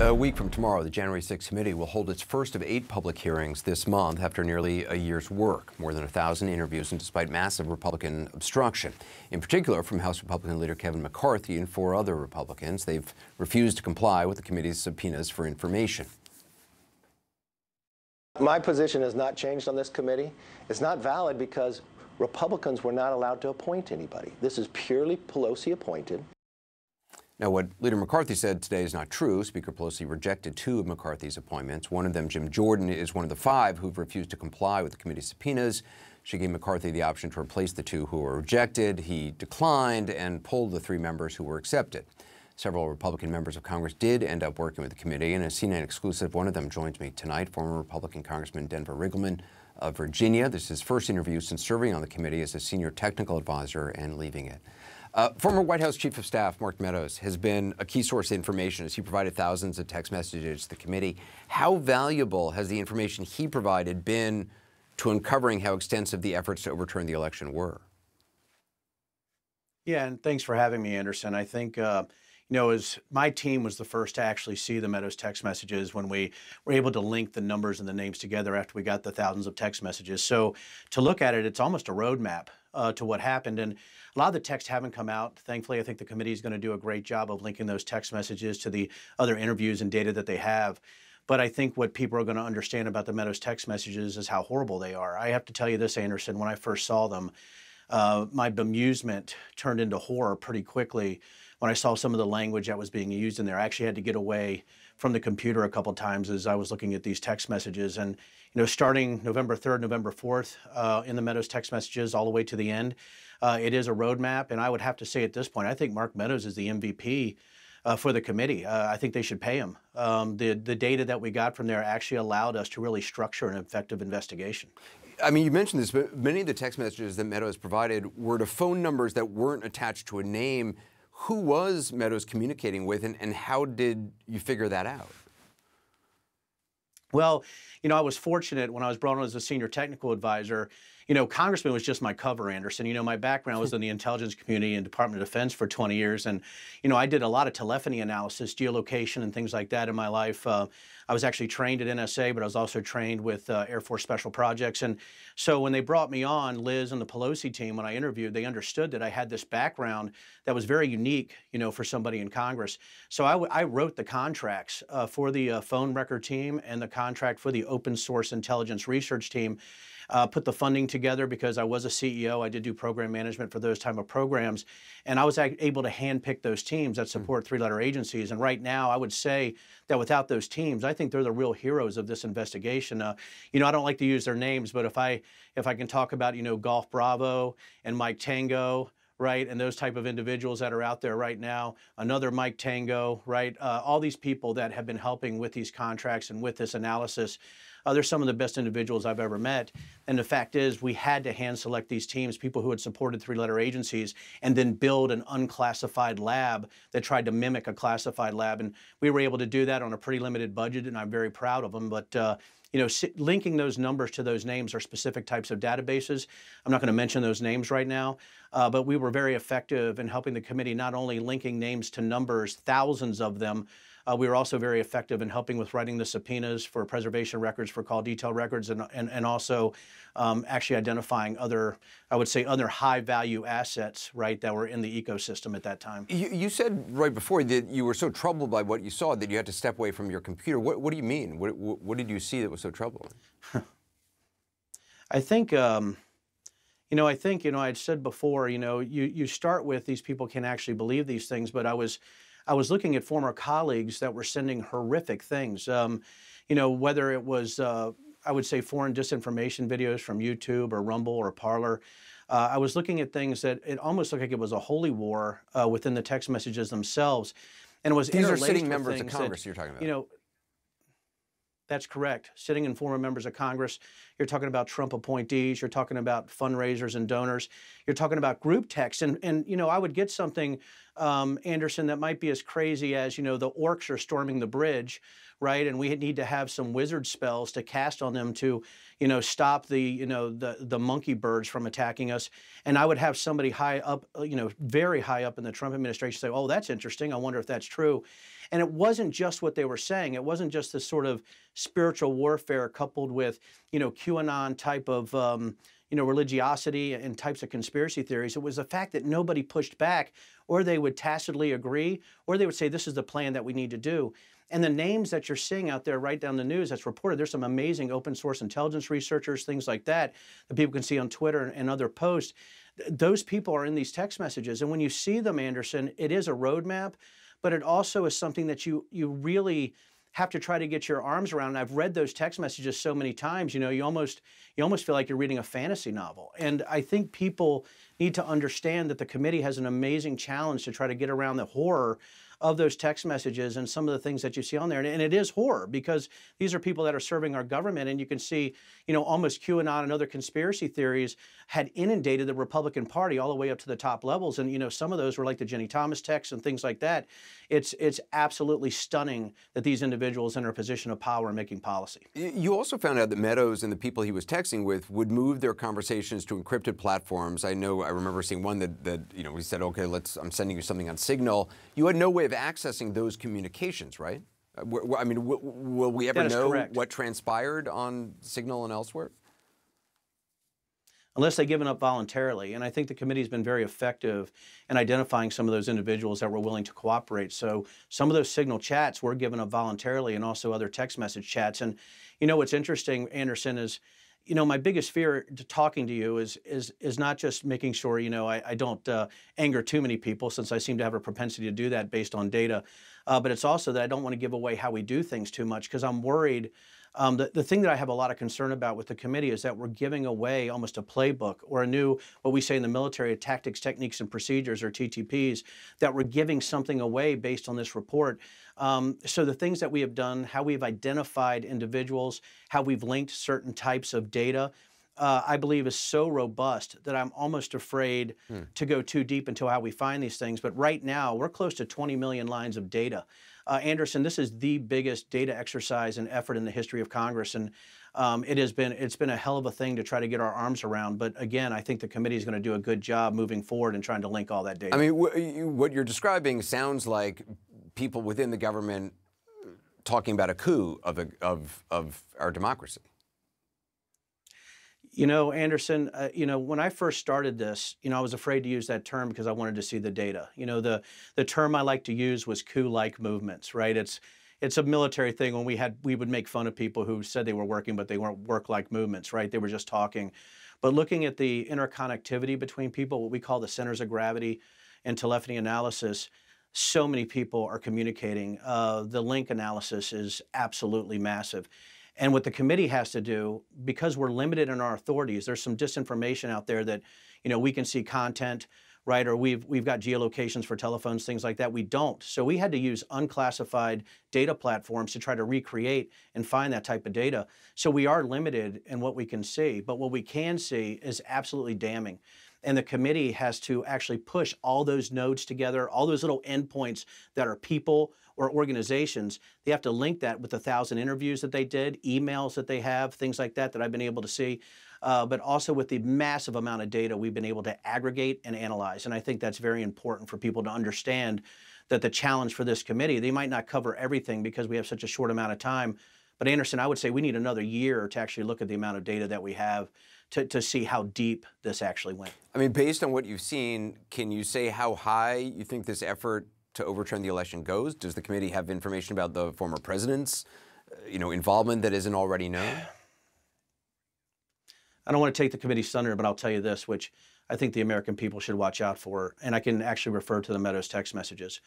A week from tomorrow, the January 6th committee will hold its first of eight public hearings this month after nearly a year's work. More than a thousand interviews, and despite massive Republican obstruction. In particular, from House Republican leader Kevin McCarthy and four other Republicans, they've refused to comply with the committee's subpoenas for information. My position has not changed on this committee. It's not valid because Republicans were not allowed to appoint anybody. This is purely Pelosi appointed. Now, what Leader McCarthy said today is not true. Speaker Pelosi rejected two of McCarthy's appointments. One of them, Jim Jordan, is one of the five who've refused to comply with the committee's subpoenas. She gave McCarthy the option to replace the two who were rejected. He declined and pulled the three members who were accepted. Several Republican members of Congress did end up working with the committee, and a CNN exclusive, one of them joins me tonight, former Republican Congressman Denver Riggleman of Virginia. This is his first interview since serving on the committee as a senior technical advisor and leaving it. Uh, former White House Chief of Staff Mark Meadows has been a key source of information as he provided thousands of text messages to the committee. How valuable has the information he provided been to uncovering how extensive the efforts to overturn the election were? Yeah, and thanks for having me, Anderson. I think, uh, you know, as my team was the first to actually see the Meadows text messages when we were able to link the numbers and the names together after we got the thousands of text messages. So to look at it, it's almost a roadmap uh, to what happened. And a lot of the texts haven't come out. Thankfully, I think the committee is going to do a great job of linking those text messages to the other interviews and data that they have. But I think what people are going to understand about the Meadows text messages is how horrible they are. I have to tell you this, Anderson, when I first saw them, uh, my bemusement turned into horror pretty quickly when I saw some of the language that was being used in there. I actually had to get away from the computer a couple times as I was looking at these text messages. And, you know, starting November 3rd, November 4th, uh, in the Meadows text messages all the way to the end, uh, it is a roadmap. And I would have to say at this point, I think Mark Meadows is the MVP uh, for the committee. Uh, I think they should pay him. Um, the, the data that we got from there actually allowed us to really structure an effective investigation. I mean, you mentioned this, but many of the text messages that Meadows provided were to phone numbers that weren't attached to a name who was Meadows communicating with, and, and how did you figure that out? Well, you know, I was fortunate when I was brought on as a senior technical advisor. You know, Congressman was just my cover, Anderson. You know, my background was in the intelligence community and Department of Defense for 20 years. And, you know, I did a lot of telephony analysis, geolocation, and things like that in my life. Uh, I was actually trained at NSA, but I was also trained with uh, Air Force Special Projects. And so when they brought me on, Liz and the Pelosi team, when I interviewed, they understood that I had this background that was very unique, you know, for somebody in Congress. So I, I wrote the contracts uh, for the uh, phone record team and the contract for the open source intelligence research team uh, put the funding together because I was a CEO. I did do program management for those type of programs, and I was able to handpick those teams that hmm. support three-letter agencies. And right now, I would say that without those teams, I think they're the real heroes of this investigation. Uh, you know, I don't like to use their names, but if I if I can talk about you know Golf Bravo and Mike Tango right? And those type of individuals that are out there right now. Another Mike Tango, right? Uh, all these people that have been helping with these contracts and with this analysis. Uh, they're some of the best individuals I've ever met. And the fact is, we had to hand select these teams, people who had supported three letter agencies, and then build an unclassified lab that tried to mimic a classified lab. And we were able to do that on a pretty limited budget, and I'm very proud of them. But uh, you know, linking those numbers to those names are specific types of databases. I'm not going to mention those names right now, uh, but we were very effective in helping the committee not only linking names to numbers, thousands of them, uh, we were also very effective in helping with writing the subpoenas for preservation records, for call detail records, and, and, and also um, actually identifying other, I would say, other high value assets, right, that were in the ecosystem at that time. You, you said right before that you were so troubled by what you saw that you had to step away from your computer. What, what do you mean? What, what, what, did you see that was so troubling? I think. Um, you know, I think, you know, I'd said before, you know, you, you start with these people can actually believe these things, but I was I was looking at former colleagues that were sending horrific things. Um, you know, whether it was, uh, I would say, foreign disinformation videos from YouTube or Rumble or Parler. Uh, I was looking at things that it almost looked like it was a holy war uh, within the text messages themselves. And it was These are sitting members of Congress that, you're talking about. You know, that's correct. Sitting and former members of Congress, You're talking about Trump appointees. You're talking about fundraisers and donors. You're talking about group texts. And, and you know, I would get something, um, Anderson, that might be as crazy as, you know, the orcs are storming the bridge, right? And we need to have some wizard spells to cast on them to, you know, stop the, you know, the, the monkey birds from attacking us. And I would have somebody high up, uh, you know, very high up in the Trump administration say, oh, that's interesting. I wonder if that's true. And it wasn't just what they were saying. It wasn't just this sort of spiritual warfare coupled with, you know, QAnon type of, um, you know, religiosity and types of conspiracy theories. It was the fact that nobody pushed back, or they would tacitly agree, or they would say, this is the plan that we need to do. And the names that you're seeing out there right down the news that's reported, there's some amazing open source intelligence researchers, things like that, that people can see on Twitter and, other posts. Those people are in these text messages. And when you see them, Anderson, it is a roadmap but it also is something that you you really have to try to get your arms around. And I've read those text messages so many times, you know, you almost you almost feel like you're reading a fantasy novel. And I think people need to understand that the committee has an amazing challenge to try to get around the horror of those text messages and some of the things that you see on there. And, and, it is horror because these are people that are serving our government. And you can see, you know, almost QAnon and other conspiracy theories had inundated the Republican Party all the way up to the top levels. And, you know, some of those were like the Ginni Thomas texts and things like that. It's, it's absolutely stunning that these individuals in a position of power are making policy. You also found out that Meadows and the people he was texting with would move their conversations to encrypted platforms. I know, I remember seeing one that, that you know, we said, okay, let's, I'm sending you something on Signal. You had no way of accessing those communications, right? Uh, I mean, will we ever know correct. what transpired on Signal and elsewhere? Unless they've given up voluntarily. And I think the committee has been very effective in identifying some of those individuals that were willing to cooperate. So some of those signal chats were given up voluntarily and also other text message chats. And you know what's interesting, Anderson, is you know, my biggest fear to talking to you is is is not just making sure you know I, I don't uh, anger too many people, since I seem to have a propensity to do that based on data, uh, but it's also that I don't want to give away how we do things too much because I'm worried um, the, the thing that I have a lot of concern about with the committee is that we're giving away almost a playbook or a new, what we say in the military, tactics, techniques, and procedures, or TTPs, that we're giving something away based on this report. Um, so the things that we have done, how we've identified individuals, how we've linked certain types of data, uh, I believe is so robust that I'm almost afraid hmm. to go too deep into how we find these things. But right now, we're close to 20 million lines of data. Uh, Anderson, this is the biggest data exercise and effort in the history of Congress, and um, it has been it's been a hell of a thing to try to get our arms around. But again, I think the committee is going to do a good job moving forward and trying to link all that data. I mean, what you're describing sounds like people within the government talking about a coup of, a, of, of our democracy. You know, Anderson, uh, you know, when I first started this, you know, I was afraid to use that term because I wanted to see the data. You know, the the term I like to use was coup-like movements, right? It's it's a military thing when we had we would make fun of people who said they were working but they weren't work-like movements, right? They were just talking. But looking at the interconnectivity between people, what we call the centers of gravity and telephony analysis, so many people are communicating. Uh, the link analysis is absolutely massive. And what the committee has to do, because we're limited in our authorities, there's some disinformation out there that, you know, we can see content, right? Or we've we've got geolocations for telephones, things like that. We don't. So we had to use unclassified data platforms to try to recreate and find that type of data. So we are limited in what we can see, but what we can see is absolutely damning. And the committee has to actually push all those nodes together, all those little endpoints that are people or organizations. They have to link that with the thousand interviews that they did, emails that they have, things like that that I've been able to see. Uh, but also with the massive amount of data we've been able to aggregate and analyze. And I think that's very important for people to understand that the challenge for this committee, they might not cover everything because we have such a short amount of time. But Anderson, I would say we need another year to actually look at the amount of data that we have to, to see how deep this actually went. I mean, based on what you've seen, can you say how high you think this effort to overturn the election goes? Does the committee have information about the former president's, uh, you know, involvement that isn't already known? I don't want to take the committee's thunder, but I'll tell you this, which I think the American people should watch out for, and I can actually refer to the Meadows text messages.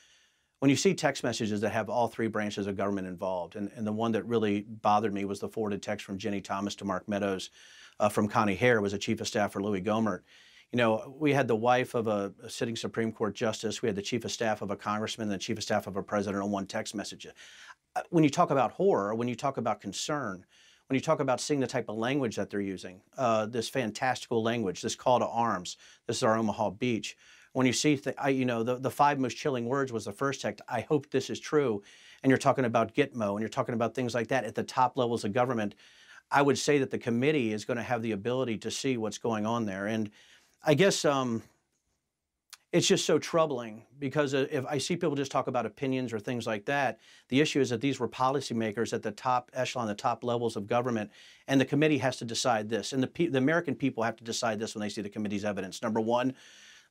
When you see text messages that have all three branches of government involved, and, and the one that really bothered me was the forwarded text from Ginni Thomas to Mark Meadows, uh, from Connie Hair, was a chief of staff for Louis Gohmert. You know, we had the wife of a, a, sitting Supreme Court justice, we had the chief of staff of a congressman, and the chief of staff of a president on one text message. Uh, when you talk about horror, when you talk about concern, when you talk about seeing the type of language that they're using, uh, this fantastical language, this call to arms, this is our Omaha beach. When you see, th- I, you know, the, the five most chilling words was the first text. I hope this is true. And you're talking about Gitmo and you're talking about things like that at the top levels of government. I would say that the committee is going to have the ability to see what's going on there. And I guess um, it's just so troubling because uh, if I see people just talk about opinions or things like that, the issue is that these were policymakers at the top echelon, the top levels of government, and the committee has to decide this. And the, the American people have to decide this when they see the committee's evidence. Number one,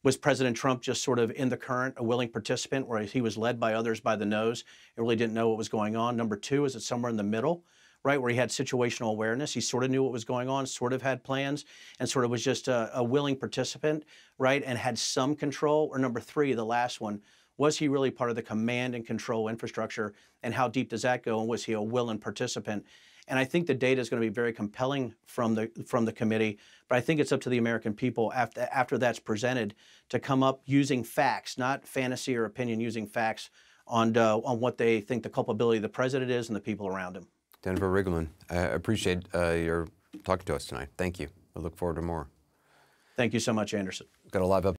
was President Trump just sort of in the current, a willing participant, where he was led by others by the nose and really didn't know what was going on? Number two, is it somewhere in the middle? right, where he had situational awareness. He sort of knew what was going on, sort of had plans, and sort of was just a, a willing participant, right, and had some control. Or number three, the last one, was he really part of the command and control infrastructure, and how deep does that go, and was he a willing participant? And I think the data is going to be very compelling from the from the committee. But I think it's up to the American people after after that's presented to come up using facts, not fantasy or opinion, using facts on uh, on what they think the culpability of the president is and the people around him. Denver Riggleman, I appreciate uh, your talking to us tonight. Thank you. I look forward to more. Thank you so much, Anderson. Got a live up.